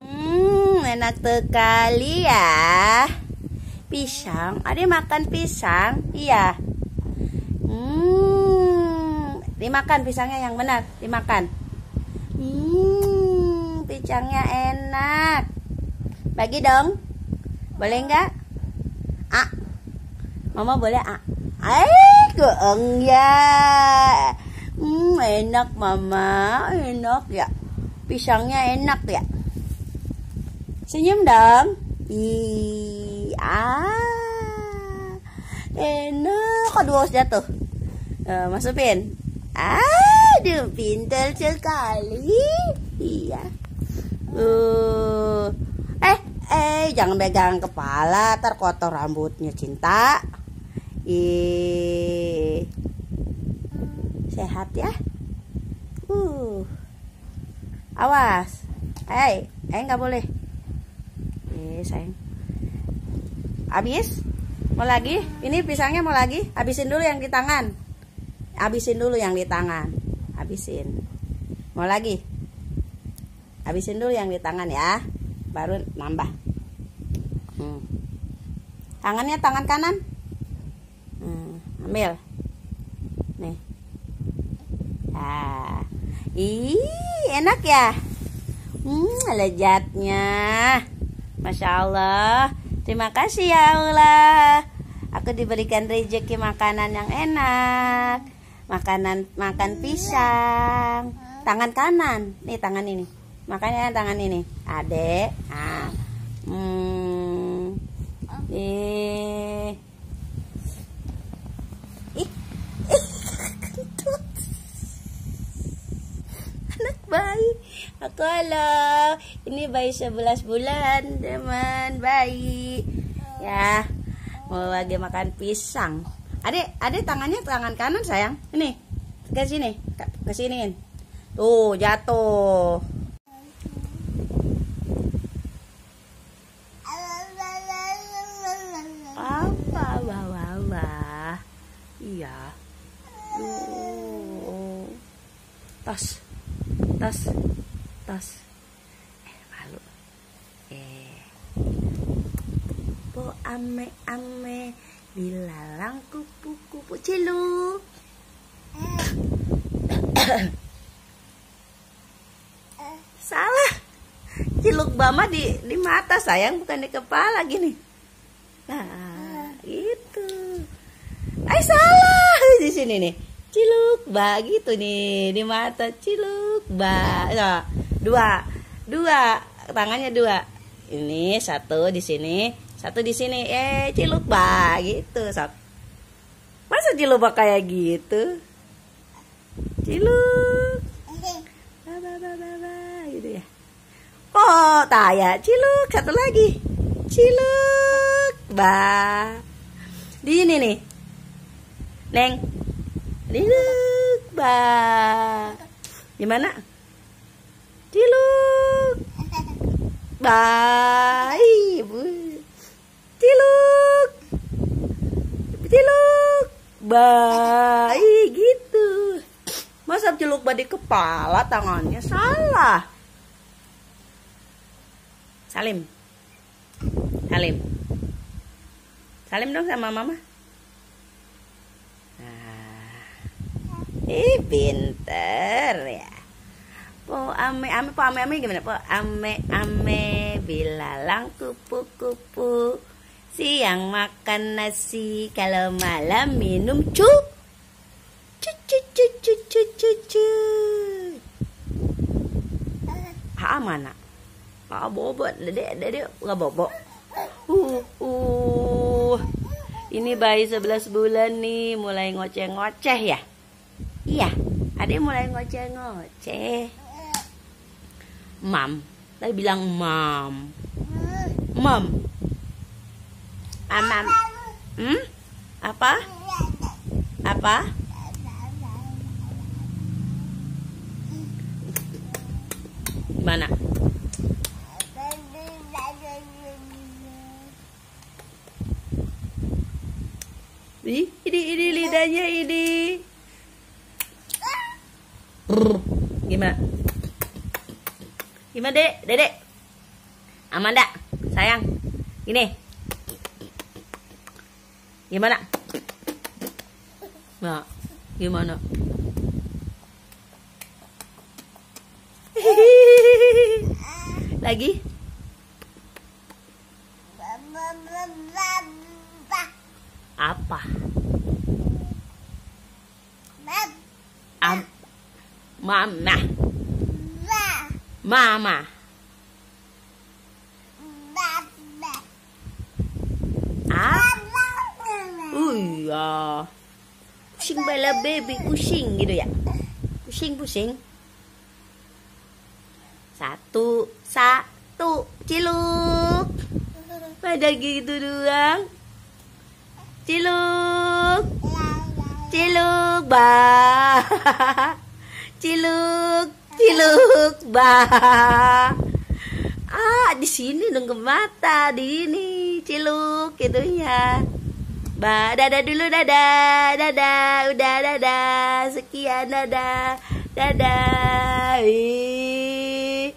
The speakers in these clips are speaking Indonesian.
Hmm, enak sekali ya. Pisang, ada makan pisang? Iya. Hmm, dimakan pisangnya yang benar, dimakan. Hmm, pisangnya enak. Bagi dong. Boleh nggak? Ah. Mama boleh. Eh, keeng ya. Hmm, enak mama, enak ya. Pisangnya enak ya. Senyum dong. Ih, ah. Enak. Aduh, jatuh. Uh, masukin. Aduh, pintar sekali. Iya. Uh. Eh, eh, jangan pegang kepala, ntar kotor rambutnya cinta. Ih. Sehat ya. Uh. Awas. Eh, eh nggak boleh. Eh, sayang. Habis? Mau lagi? Ini pisangnya mau lagi? Habisin dulu yang di tangan. Habisin dulu yang di tangan. Habisin. Mau lagi? Habisin dulu yang di tangan ya. Baru nambah. Hmm. Tangannya tangan kanan. Hmm, ambil. Nih. Ah. Ih, enak ya? Hmm, lezatnya. Masya Allah. Terima kasih ya Allah. Aku diberikan rezeki makanan yang enak. Makanan makan pisang. Tangan kanan. Nih tangan ini. Makanya tangan ini. Adek. Ah. Hmm. Ih. Ih. Anak bayi. Halo. Ini bayi 11 bulan, teman. Bayi. Ya. Mau lagi makan pisang. Adek, adek tangannya tangan kanan sayang. Ini. Ke sini. Ke sini. Tuh, jatuh. Iya. Tas. Tas. Tas. Eh, malu. Eh. Po ame ame dilalang kupu kupu ciluk. Salah. Ciluk bama di di mata sayang bukan di kepala gini. Nah, itu. Ay salah di sini nih. Ciluk ba gitu nih di mata ciluk ba. Nah, dua. Dua. Tangannya dua. Ini satu di sini, satu di sini. Eh, ciluk ba gitu. Satu. Masa ciluk kayak gitu? Ciluk. Ba ba ba gitu ya. Oh, taya ciluk satu lagi. Ciluk ba. Di ini nih. Neng. Ciluk ba. Gimana? Ciluk. Bye, Bu. Ciluk. Ciluk. Bye, gitu. Masa celuk ba di kepala tangannya salah. Salim. Salim. Salim dong sama mama. Nah. Ih, pinter ya. Po ame ame po ame ame gimana? Po ame ame bilalang kupu kupu. Siang makan nasi, kalau malam minum cu. Cu cu cu cu cu cu cu. Ah mana? Ah bobo, dedek dedek nggak bobo. Uh, uh. Ini bayi 11 bulan nih, mulai ngoceh-ngoceh ya? Iya, adek mulai ngoceh-ngoceh. Mam, tadi bilang mam. Mam. Amam. Hmm? Apa? Apa? Mana? Ih, ini ini lidahnya ini. Gimana? Gimana, Dek? Dedek? Amanda, sayang. Gini. Gimana? Nah, gimana? Lagi? Apa? Am Mama. Mama. Ah? Oh iya. Pusing bala baby, pusing gitu ya. Pusing, pusing. Satu, satu, ciluk. Pada gitu doang. Ciluk. Ciluk, bah. Ciluk, ciluk, bah. Ah, di sini ke mata, di ini ciluk gitu ya. Ba, dadah dulu dadah, dadah, udah dadah, sekian dadah, dadah. Ih.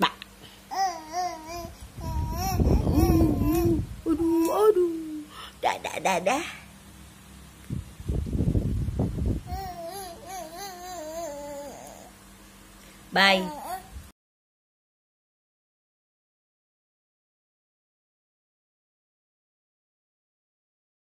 Ba. Aduh, aduh. Dadah, dadah. Bye.